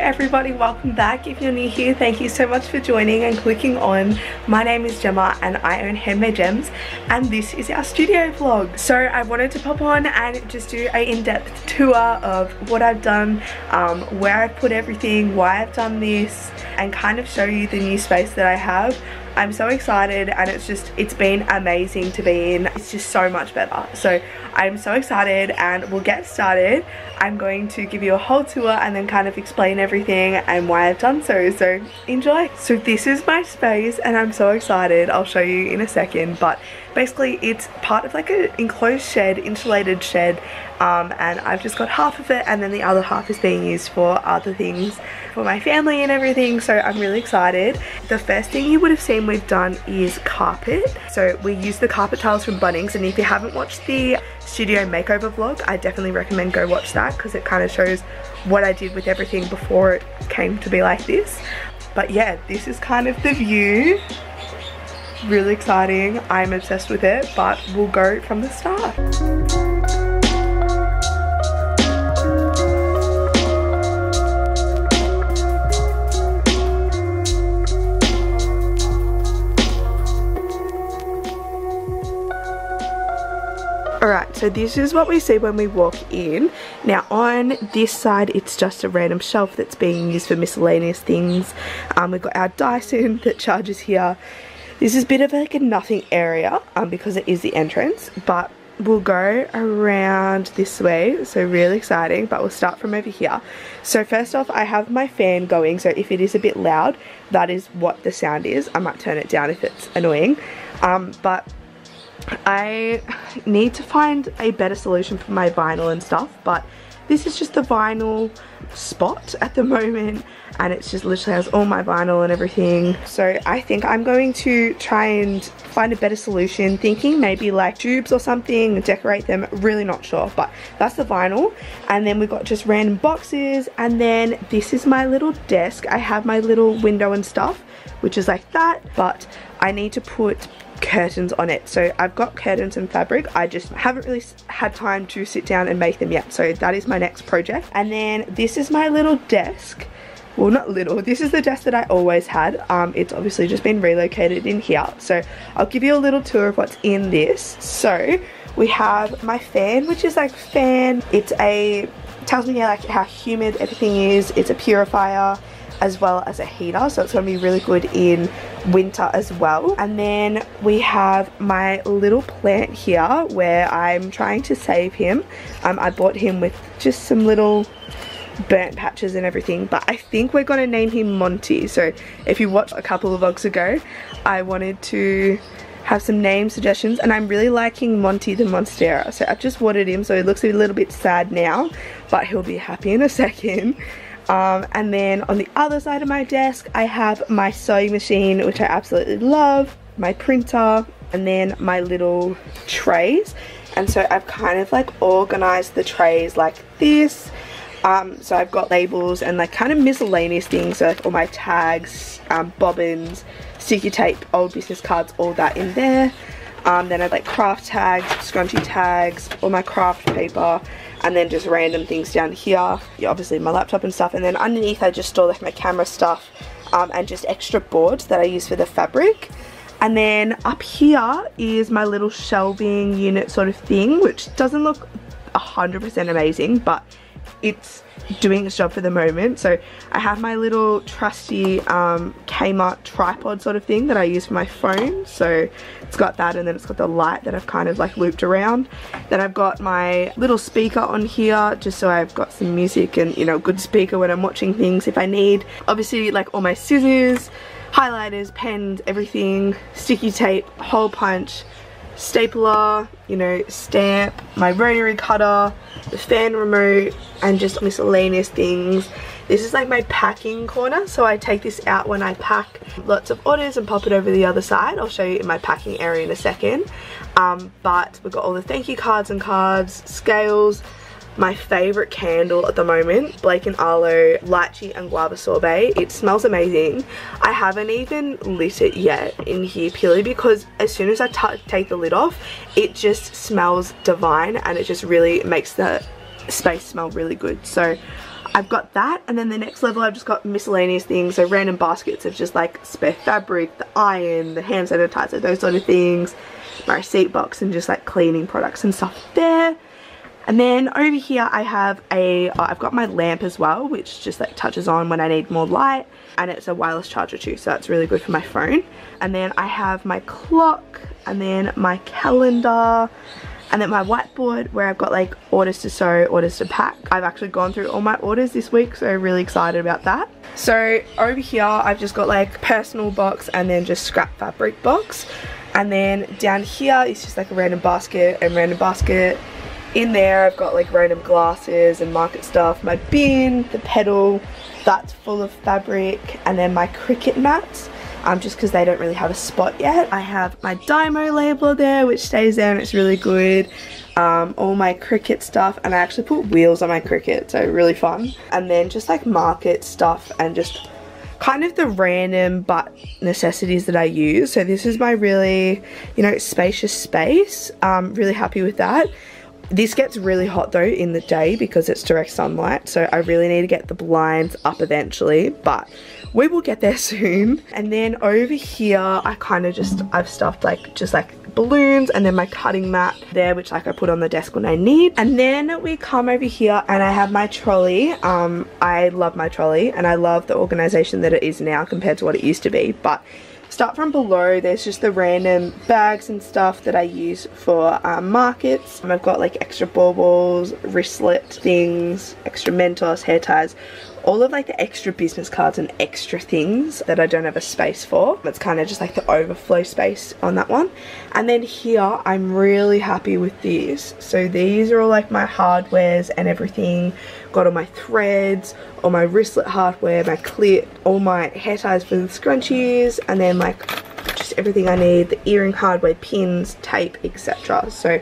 everybody, welcome back. If you're new here, thank you so much for joining and clicking on. My name is Jemma and I own Handmade Jems and this is our studio vlog. So I wanted to pop on and just do a in-depth tour of what I've done, um, where I've put everything, why I've done this and kind of show you the new space that I have. I'm so excited and it's just, it's been amazing to be in. It's just so much better. So I'm so excited and we'll get started. I'm going to give you a whole tour and then kind of explain everything and why I've done so. So enjoy. So this is my space and I'm so excited. I'll show you in a second. But basically it's part of like an enclosed shed, insulated shed um, and I've just got half of it and then the other half is being used for other things for my family and everything so I'm really excited. The first thing you would have seen we've done is carpet. So we use the carpet tiles from Bunnings and if you haven't watched the studio makeover vlog I definitely recommend go watch that because it kind of shows what I did with everything before it came to be like this. But yeah, this is kind of the view really exciting. I'm obsessed with it, but we'll go from the start. Alright, so this is what we see when we walk in. Now on this side, it's just a random shelf that's being used for miscellaneous things. Um, we've got our Dyson that charges here. This is a bit of like a nothing area um, because it is the entrance, but we'll go around this way so really exciting but we'll start from over here so first off I have my fan going so if it is a bit loud that is what the sound is I might turn it down if it's annoying um, but I need to find a better solution for my vinyl and stuff but this is just the vinyl spot at the moment and it's just literally has all my vinyl and everything. So I think I'm going to try and find a better solution thinking maybe like tubes or something decorate them really not sure but that's the vinyl. And then we've got just random boxes and then this is my little desk. I have my little window and stuff which is like that but I need to put curtains on it. So I've got curtains and fabric. I just haven't really had time to sit down and make them yet. So that is my next project. And then this is my little desk. Well not little. This is the desk that I always had. Um, it's obviously just been relocated in here. So I'll give you a little tour of what's in this. So we have my fan which is like fan. It's a tells me like how humid everything is. It's a purifier as well as a heater so it's going to be really good in winter as well. And then we have my little plant here where I'm trying to save him. Um, I bought him with just some little burnt patches and everything but I think we're going to name him Monty. So if you watched a couple of vlogs ago I wanted to have some name suggestions and I'm really liking Monty the Monstera. So I've just watered him so he looks a little bit sad now but he'll be happy in a second um, and then on the other side of my desk, I have my sewing machine, which I absolutely love, my printer, and then my little trays. And so I've kind of like organized the trays like this. Um, so I've got labels and like kind of miscellaneous things, so like all my tags, um, bobbins, sticky tape, old business cards, all that in there. Um, then I have like craft tags, scrunchy tags, all my craft paper, and then just random things down here. Yeah, obviously my laptop and stuff. And then underneath I just store like my camera stuff um, and just extra boards that I use for the fabric. And then up here is my little shelving unit sort of thing which doesn't look 100% amazing but it's doing its job for the moment. So I have my little trusty um, Kmart tripod sort of thing that I use for my phone. So it's got that and then it's got the light that I've kind of like looped around. Then I've got my little speaker on here just so I've got some music and you know good speaker when I'm watching things if I need. Obviously like all my scissors, highlighters, pens, everything, sticky tape, hole punch, stapler, you know, stamp, my rotary cutter, the fan remote, and just miscellaneous things. This is like my packing corner, so I take this out when I pack lots of orders and pop it over the other side. I'll show you in my packing area in a second. Um, but we've got all the thank you cards and cards, scales, my favorite candle at the moment, Blake and Arlo Lychee and Guava Sorbet. It smells amazing. I haven't even lit it yet in here purely because as soon as I take the lid off, it just smells divine and it just really makes the space smell really good. So I've got that and then the next level I've just got miscellaneous things so random baskets of just like spare fabric, the iron, the hand sanitizer, those sort of things my receipt box and just like cleaning products and stuff there and then over here I have a, have uh, got my lamp as well which just like touches on when I need more light and it's a wireless charger too so that's really good for my phone and then I have my clock and then my calendar and then my whiteboard where I've got like orders to sew, orders to pack. I've actually gone through all my orders this week so really excited about that. So over here I've just got like personal box and then just scrap fabric box and then down here is just like a random basket and random basket in there I've got like random glasses and market stuff my bin the pedal that's full of fabric and then my Cricut mats um, just because they don't really have a spot yet. I have my Dymo labeler there which stays there and it's really good. Um, all my Cricut stuff and I actually put wheels on my Cricut so really fun. And then just like market stuff and just kind of the random but necessities that I use. So this is my really, you know, spacious space. Um, really happy with that. This gets really hot though in the day because it's direct sunlight so I really need to get the blinds up eventually but we will get there soon. And then over here I kind of just, I've stuffed like just like balloons and then my cutting mat there which like I put on the desk when I need and then we come over here and I have my trolley um I love my trolley and I love the organization that it is now compared to what it used to be but start from below. There's just the random bags and stuff that I use for um, markets. I've got like extra baubles wristlet things extra Mentos hair ties all of like the extra business cards and extra things that I don't have a space for. It's kind of just like the overflow space on that one. And then here, I'm really happy with this. So these are all like my hardwares and everything. Got all my threads, all my wristlet hardware, my clip, all my hair ties for the scrunchies, and then like just everything I need, the earring hardware, pins, tape, etc. So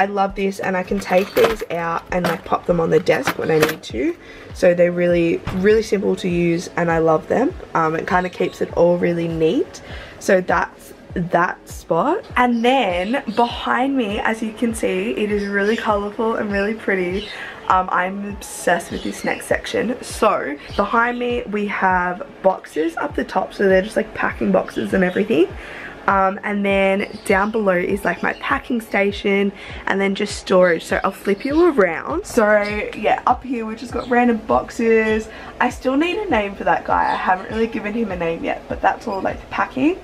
I love this and I can take these out and like pop them on the desk when I need to. So they're really, really simple to use and I love them. Um, it kind of keeps it all really neat. So that's that spot and then behind me as you can see it is really colorful and really pretty um, I'm obsessed with this next section so behind me we have boxes up the top so they're just like packing boxes and everything um, and then down below is like my packing station and then just storage. So I'll flip you around. So yeah up here we've just got random boxes. I still need a name for that guy. I haven't really given him a name yet but that's all like packing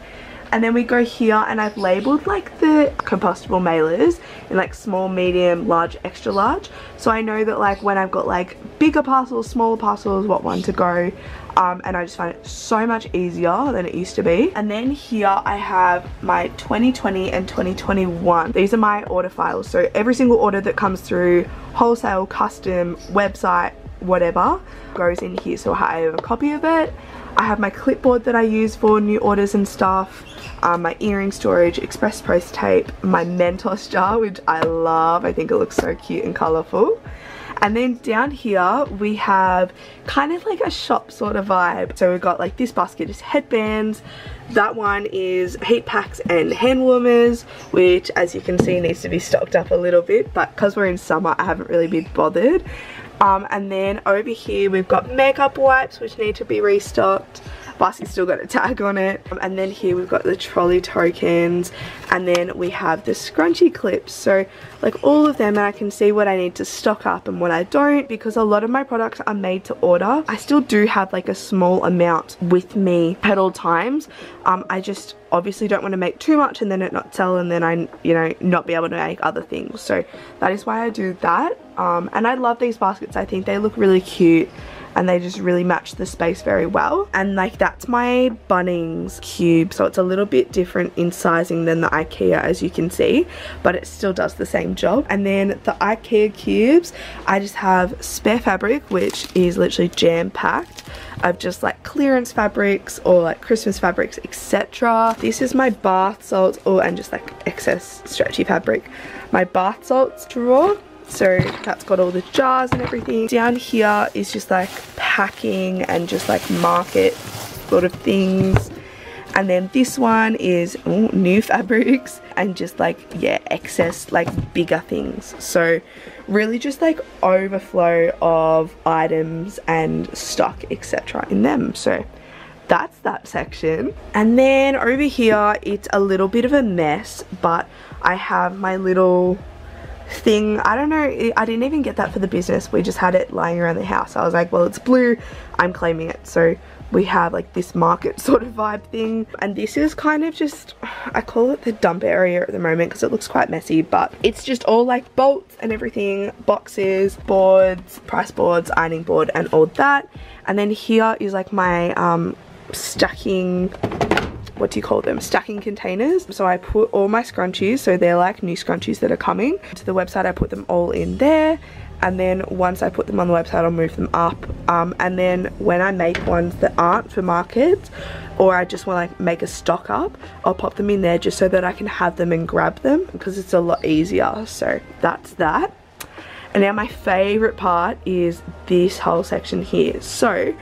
and then we go here and I've labeled like the compostable mailers in like small, medium, large, extra large. So I know that like when I've got like bigger parcels, smaller parcels, what one to go. Um, and I just find it so much easier than it used to be. And then here I have my 2020 and 2021. These are my order files. So every single order that comes through, wholesale, custom, website, whatever, goes in here. So I have a copy of it. I have my clipboard that I use for new orders and stuff um, my earring storage, express post tape, my Mentos jar which I love. I think it looks so cute and colourful. And then down here we have kind of like a shop sort of vibe. So we've got like this basket is headbands. That one is heat packs and hand warmers, which as you can see needs to be stocked up a little bit. But because we're in summer, I haven't really been bothered. Um, and then over here we've got makeup wipes, which need to be restocked. Basket's still got a tag on it. Um, and then here we've got the trolley tokens and then we have the scrunchie clips. So like all of them and I can see what I need to stock up and what I don't because a lot of my products are made to order. I still do have like a small amount with me at all times. Um, I just obviously don't want to make too much and then it not sell and then I, you know, not be able to make other things. So that is why I do that. Um, and I love these baskets. I think they look really cute and they just really match the space very well and like that's my Bunnings cube so it's a little bit different in sizing than the Ikea as you can see but it still does the same job and then the Ikea cubes I just have spare fabric which is literally jam packed of just like clearance fabrics or like Christmas fabrics etc. This is my bath salts oh and just like excess stretchy fabric. My bath salts drawer so that's got all the jars and everything. Down here is just like packing and just like market sort of things. And then this one is ooh, new fabrics and just like, yeah, excess, like bigger things. So really just like overflow of items and stock, etc. in them. So that's that section. And then over here, it's a little bit of a mess, but I have my little thing. I don't know i didn't even get that for the business. We just had it lying around the house. I was like well it's blue. I'm claiming it. So we have like this market sort of vibe thing. And this is kind of just I call it the dump area at the moment because it looks quite messy but it's just all like bolts and everything boxes boards price boards ironing board and all that. And then here is like my um stacking what do you call them stacking containers. So I put all my scrunchies so they're like new scrunchies that are coming to the website. I put them all in there and then once I put them on the website I'll move them up. Um, and then when I make ones that aren't for markets or I just want to like make a stock up I'll pop them in there just so that I can have them and grab them because it's a lot easier. So that's that. And now my favorite part is this whole section here. So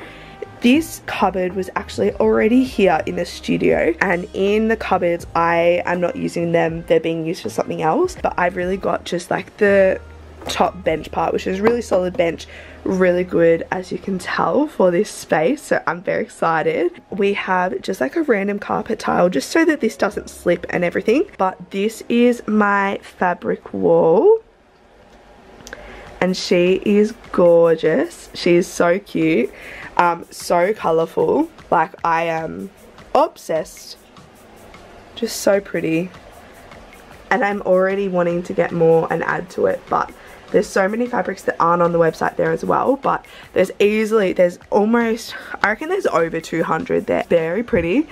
this cupboard was actually already here in the studio and in the cupboards I am not using them. They're being used for something else but I've really got just like the top bench part which is really solid bench really good as you can tell for this space so I'm very excited. We have just like a random carpet tile just so that this doesn't slip and everything but this is my fabric wall and she is gorgeous. She is so cute um so colorful like I am obsessed just so pretty and I'm already wanting to get more and add to it but there's so many fabrics that aren't on the website there as well, but there's easily, there's almost, I reckon there's over 200 there. Very pretty.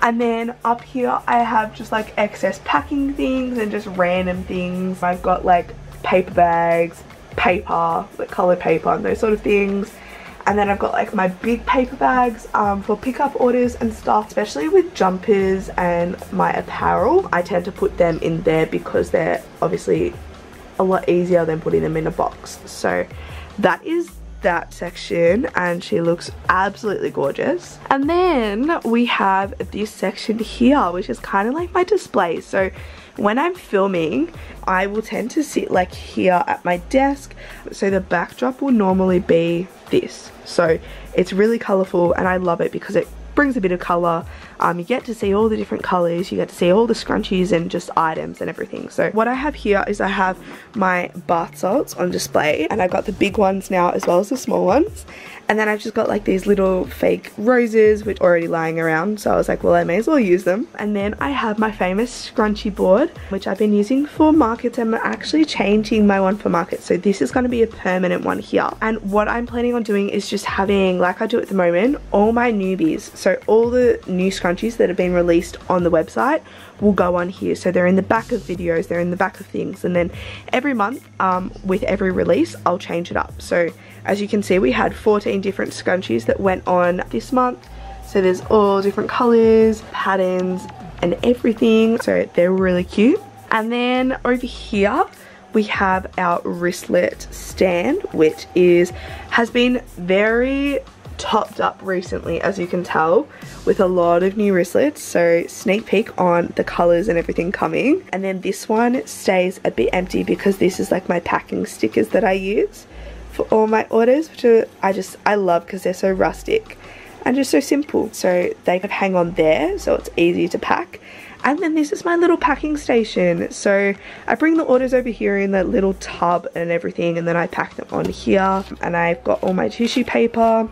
And then up here I have just like excess packing things and just random things. I've got like paper bags, paper, like colored paper and those sort of things and then I've got like my big paper bags um, for pickup orders and stuff especially with jumpers and my apparel I tend to put them in there because they're obviously a lot easier than putting them in a box. So that is that section and she looks absolutely gorgeous. And then we have this section here which is kind of like my display. So when I'm filming I will tend to sit like here at my desk so the backdrop will normally be this. So it's really colourful and I love it because it brings a bit of colour. Um, you get to see all the different colours, you get to see all the scrunchies and just items and everything. So what I have here is I have my bath salts on display and I've got the big ones now as well as the small ones. And then I've just got like these little fake roses which are already lying around. So I was like, well, I may as well use them. And then I have my famous scrunchie board, which I've been using for markets. I'm actually changing my one for markets. So this is going to be a permanent one here. And what I'm planning on doing is just having, like I do at the moment, all my newbies. So all the new scrunchies that have been released on the website will go on here. So they're in the back of videos, they're in the back of things. And then every month um, with every release, I'll change it up. So as you can see, we had 14 different scrunchies that went on this month. So there's all different colors, patterns, and everything. So they're really cute. And then over here, we have our wristlet stand, which is has been very topped up recently as you can tell with a lot of new wristlets. So sneak peek on the colors and everything coming. And then this one stays a bit empty because this is like my packing stickers that I use for all my orders which are, I just I love because they're so rustic and just so simple. So they can hang on there so it's easy to pack. And then this is my little packing station. So I bring the orders over here in that little tub and everything and then I pack them on here. And I've got all my tissue paper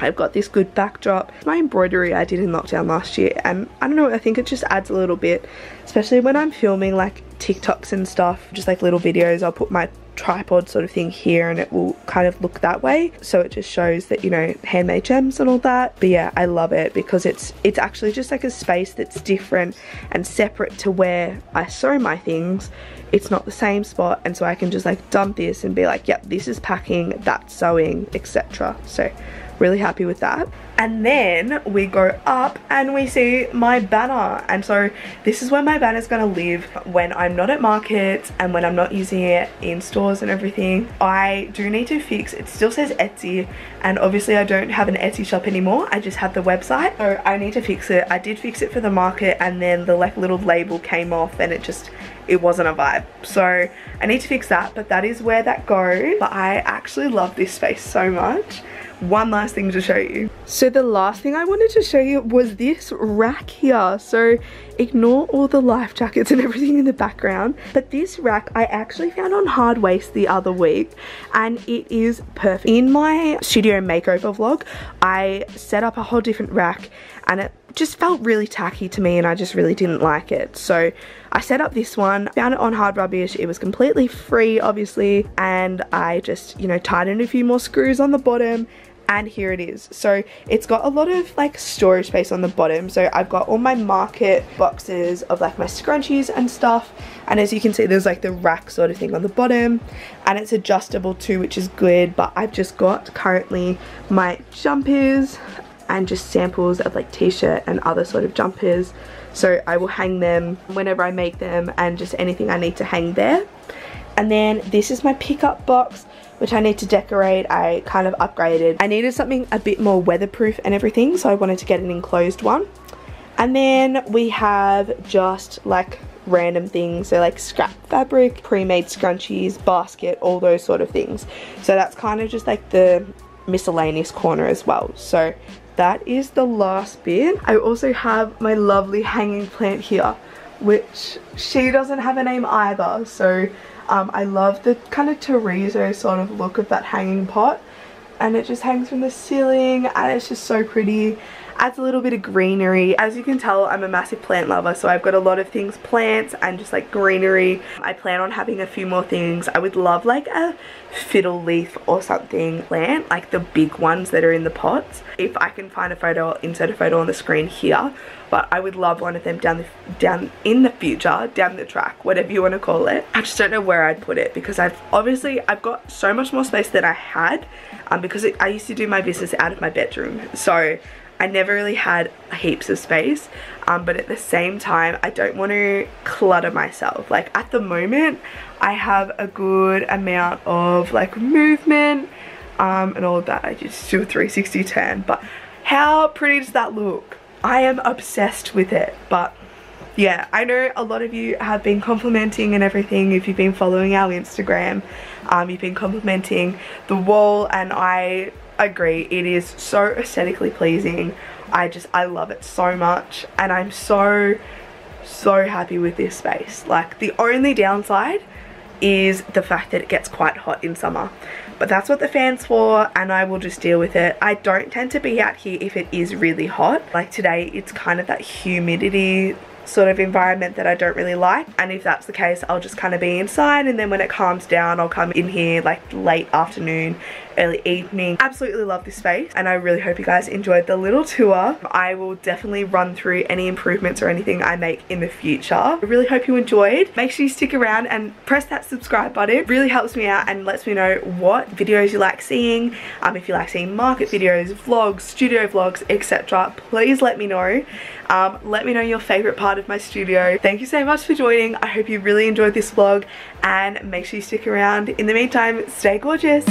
I've got this good backdrop. My embroidery I did in lockdown last year and I don't know, I think it just adds a little bit, especially when I'm filming like TikToks and stuff, just like little videos, I'll put my tripod sort of thing here and it will kind of look that way. So it just shows that you know handmade jems and all that. But yeah I love it because it's it's actually just like a space that's different and separate to where I sew my things. It's not the same spot. And so I can just like dump this and be like yep this is packing that's sewing etc so really happy with that and then we go up and we see my banner. And so this is where my banner is going to live. When I'm not at markets and when I'm not using it in stores and everything I do need to fix it still says Etsy and obviously I don't have an Etsy shop anymore. I just have the website. So I need to fix it. I did fix it for the market and then the like little label came off and it just it wasn't a vibe. So I need to fix that but that is where that goes. But I actually love this space so much one last thing to show you. So the last thing I wanted to show you was this rack here. So ignore all the life jackets and everything in the background. But this rack I actually found on Hard Waste the other week and it is perfect. In my studio makeover vlog, I set up a whole different rack and it just felt really tacky to me and I just really didn't like it. So I set up this one, found it on Hard Rubbish. It was completely free, obviously, and I just, you know, tied in a few more screws on the bottom and here it is. So it's got a lot of like storage space on the bottom. So I've got all my market boxes of like my scrunchies and stuff. And as you can see there's like the rack sort of thing on the bottom. And it's adjustable too which is good. But I've just got currently my jumpers and just samples of like t-shirt and other sort of jumpers. So I will hang them whenever I make them and just anything I need to hang there. And then this is my pickup box which I need to decorate. I kind of upgraded. I needed something a bit more weatherproof and everything, so I wanted to get an enclosed one. And then we have just like random things, so like scrap fabric, pre-made scrunchies, basket, all those sort of things. So that's kind of just like the miscellaneous corner as well. So that is the last bit. I also have my lovely hanging plant here, which she doesn't have a name either. So um, I love the kind of terrazzo sort of look of that hanging pot. And it just hangs from the ceiling and it's just so pretty adds a little bit of greenery. As you can tell, I'm a massive plant lover, so I've got a lot of things, plants and just like greenery. I plan on having a few more things. I would love like a fiddle leaf or something plant, like the big ones that are in the pots. If I can find a photo, I'll insert a photo on the screen here. But I would love one of them down the down in the future, down the track, whatever you want to call it. I just don't know where I'd put it because I've obviously I've got so much more space than I had um, because it, I used to do my business out of my bedroom. So I never really had heaps of space um, but at the same time I don't want to clutter myself. Like at the moment I have a good amount of like movement um, and all of that. I just do a 360 turn but how pretty does that look? I am obsessed with it but yeah I know a lot of you have been complimenting and everything. If you've been following our Instagram um, you've been complimenting the wall and I agree. It is so aesthetically pleasing. I just I love it so much and I'm so so happy with this space. Like the only downside is the fact that it gets quite hot in summer. But that's what the fan's for and I will just deal with it. I don't tend to be out here if it is really hot. Like today it's kind of that humidity sort of environment that I don't really like. And if that's the case I'll just kind of be inside and then when it calms down I'll come in here like late afternoon early evening absolutely love this space and I really hope you guys enjoyed the little tour I will definitely run through any improvements or anything I make in the future I really hope you enjoyed make sure you stick around and press that subscribe button it really helps me out and lets me know what videos you like seeing um, if you like seeing market videos vlogs studio vlogs etc please let me know um, let me know your favorite part of my studio. Thank you so much for joining. I hope you really enjoyed this vlog and make sure you stick around. In the meantime, stay gorgeous.